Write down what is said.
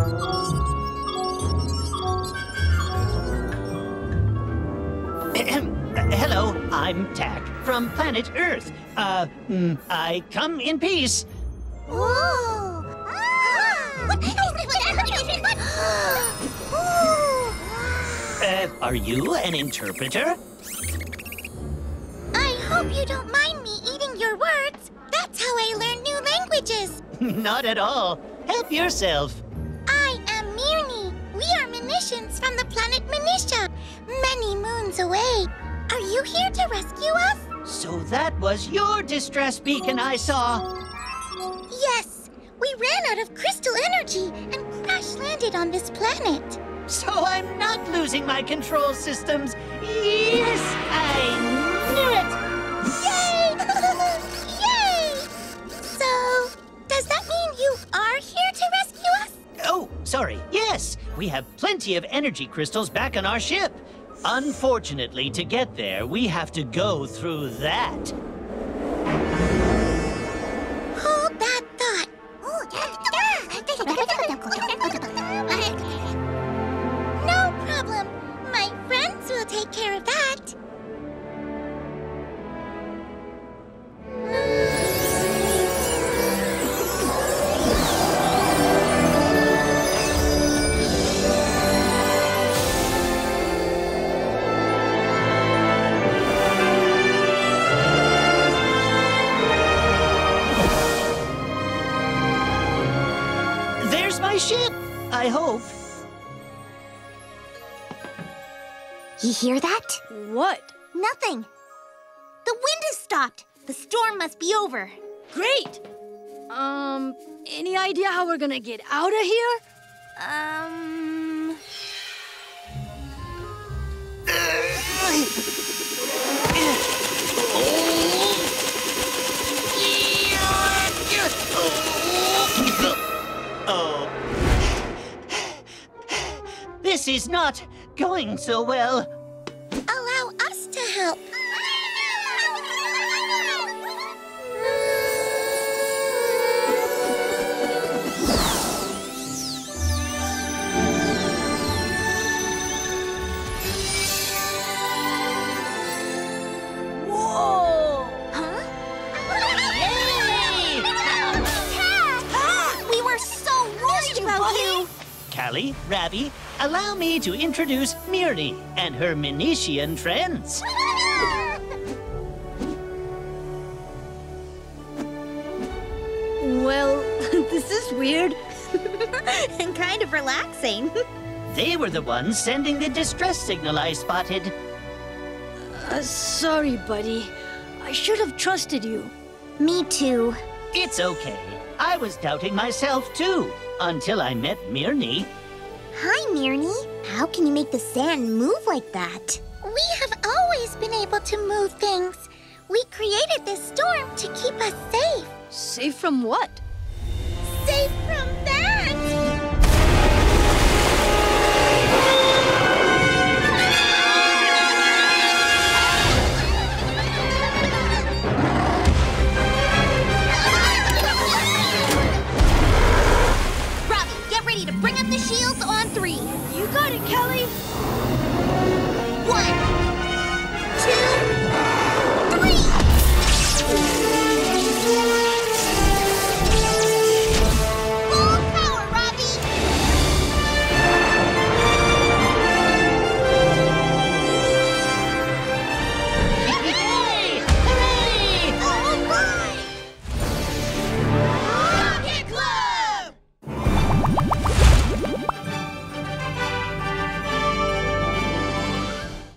Hello, I'm TAC from planet Earth. Uh, mm, I come in peace. Whoa! Uh, are you an interpreter? I hope you don't mind me eating your words. That's how I learn new languages. Not at all. Help yourself. Planet Minisha, many moons away. Are you here to rescue us? So that was your distress beacon I saw. Yes. We ran out of crystal energy and crash landed on this planet. So I'm not losing my control systems. Yes, Yes, we have plenty of energy crystals back on our ship. Unfortunately, to get there, we have to go through that. There's my ship, I hope. You hear that? What? Nothing. The wind has stopped. The storm must be over. Great! Um, any idea how we're gonna get out of here? Um. This is not going so well. Allow us to help. Callie, Ravi, allow me to introduce Mirni and her Minitian friends. Well, this is weird. and kind of relaxing. They were the ones sending the distress signal I spotted. Uh, sorry, buddy. I should have trusted you. Me too. It's okay. I was doubting myself too, until I met Mirni. Hi, Mirni. How can you make the sand move like that? We have always been able to move things. We created this storm to keep us safe. Safe from what? Safe Wheels on three. You got it, Kelly. One, two, three.